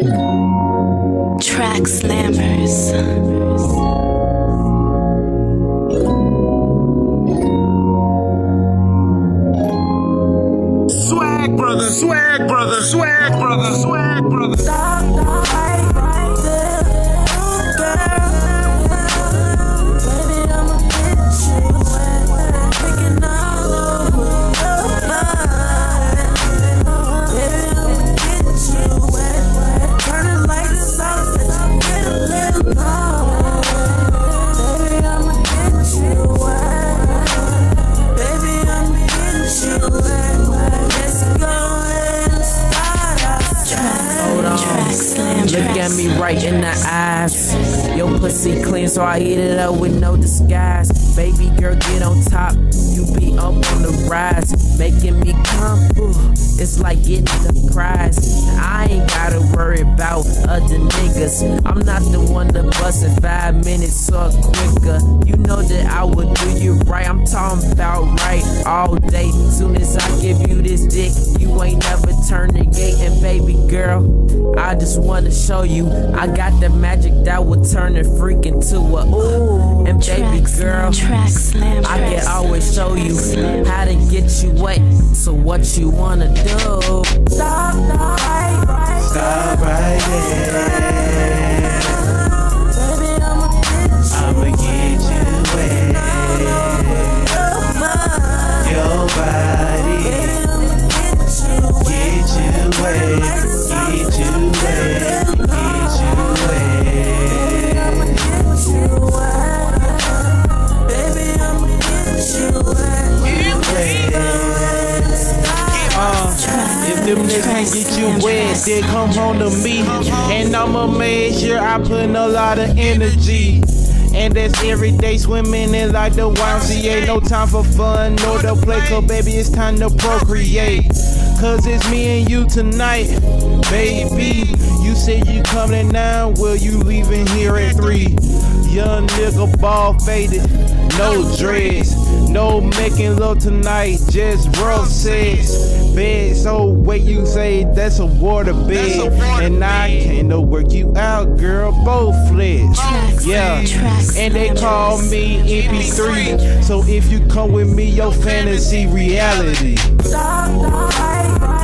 Track Slammers. Swag brother, swag brother, swag brother, swag brother. Stop Hold right in the eyes. Your pussy clean, so I eat it up with no disguise. Baby girl, get on top. You be up on the rise, making me come. Ooh, it's like getting the prize. I ain't gotta worry about other niggas. I'm not the one to bust in five minutes or quicker. You know that right. I'm talking about right all day. Soon as I give you this dick, you ain't never turn the gate. And baby girl, I just wanna show you I got the magic that will turn a freak into a ooh. And baby Track girl, Track Slammers. I can always show you how to get you wet. So what you wanna do? Stop right, stop right there. Get you wet, then come home to me. And I'ma make sure I put in a lot of energy. And that's every day swimming in like the YMCA. No time for fun, no to play, cause baby, it's time to procreate. Cause it's me and you tonight, baby. You said you coming now, well, you leaving here at three. Young nigga, ball faded, no dreads, no making love tonight, just rough sex. Bed, so wait, you say that's a water bed, and I came to work you out, girl, both flesh. Yeah, and they call me MP3. So if you come with me, your fantasy reality. Stop, stop,